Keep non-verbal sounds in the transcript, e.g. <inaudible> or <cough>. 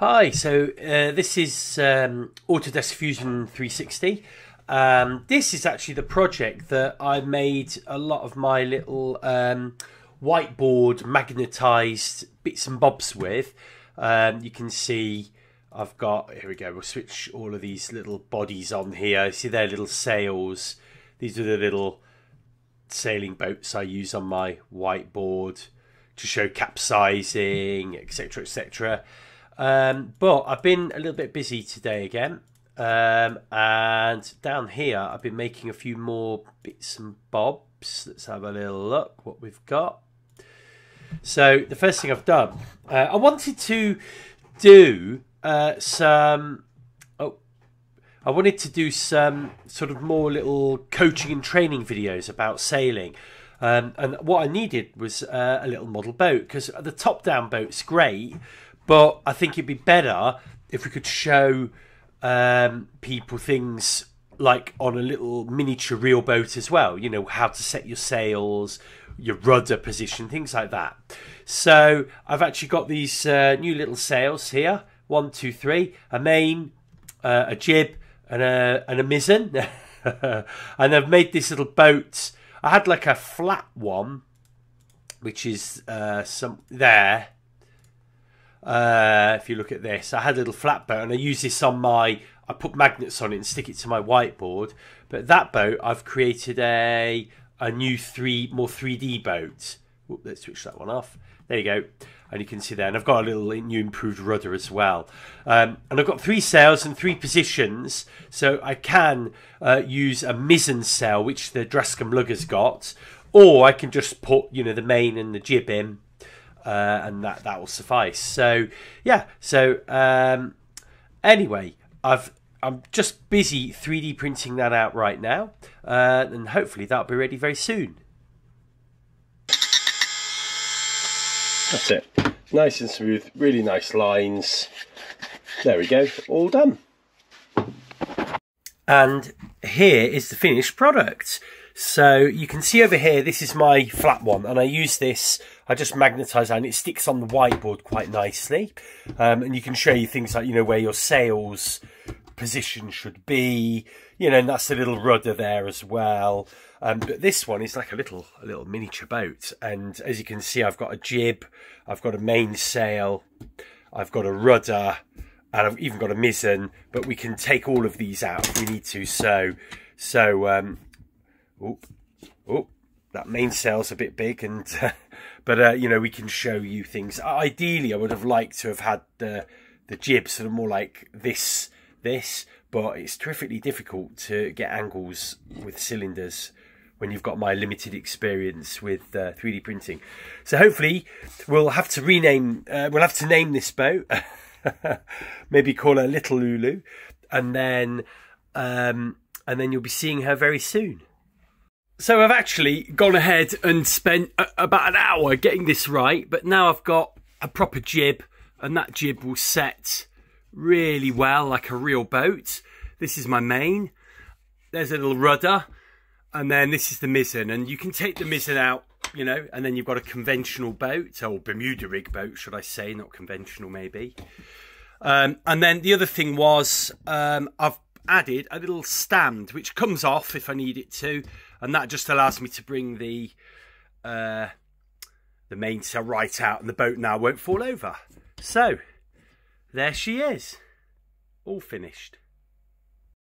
Hi, so uh, this is um, Autodesk Fusion 360. Um, this is actually the project that I made a lot of my little um, whiteboard magnetized bits and bobs with. Um, you can see I've got, here we go, we'll switch all of these little bodies on here. See their little sails. These are the little sailing boats I use on my whiteboard to show capsizing, etc., etc. Um, but I've been a little bit busy today again. Um, and down here, I've been making a few more bits and bobs. Let's have a little look what we've got. So the first thing I've done, uh, I wanted to do uh, some. Oh, I wanted to do some sort of more little coaching and training videos about sailing. Um, and what I needed was uh, a little model boat because the top down boat's great, but I think it'd be better if we could show um, people things like on a little miniature real boat as well. You know, how to set your sails, your rudder position, things like that. So I've actually got these uh, new little sails here one, two, three, a main, uh, a jib, and a, and a mizzen. <laughs> and I've made this little boat. I had like a flat one, which is uh, some there uh, if you look at this, I had a little flat boat and I use this on my, I put magnets on it and stick it to my whiteboard. But that boat, I've created a a new three, more 3D boat. Let's switch that one off. There you go. And you can see there. And I've got a little new improved rudder as well. Um, and I've got three sails and three positions. So I can uh, use a mizzen sail, which the Drascombe lugger's got. Or I can just put, you know, the main and the jib in uh, and that that will suffice. So yeah. So um, anyway, I've I'm just busy 3D printing that out right now, uh, and hopefully that'll be ready very soon. That's it. Nice and smooth, really nice lines. There we go, all done. And here is the finished product. So you can see over here, this is my flat one, and I use this, I just magnetize it, and it sticks on the whiteboard quite nicely. Um, and you can show you things like, you know, where your sails position should be, you know, and that's a little rudder there as well. Um, but this one is like a little, a little miniature boat. And as you can see, I've got a jib, I've got a mainsail, I've got a rudder, and I've even got a mizzen, but we can take all of these out if we need to. So, so, um, oh, oh, that main sail's a bit big, and <laughs> uh, but uh, you know we can show you things. Ideally, I would have liked to have had the the jib sort of more like this, this, but it's terrifically difficult to get angles with cylinders when you've got my limited experience with uh, 3D printing. So hopefully we'll have to rename, uh, we'll have to name this boat, <laughs> maybe call her Little Lulu, and then um, and then you'll be seeing her very soon. So I've actually gone ahead and spent about an hour getting this right, but now I've got a proper jib, and that jib will set really well like a real boat. This is my main. There's a little rudder, and then this is the mizzen, and you can take the mizzen out, you know, and then you've got a conventional boat, or Bermuda rig boat, should I say, not conventional maybe. Um, and then the other thing was um, I've added a little stand which comes off if I need it to and that just allows me to bring the uh, the mainsail right out and the boat now won't fall over. So there she is, all finished.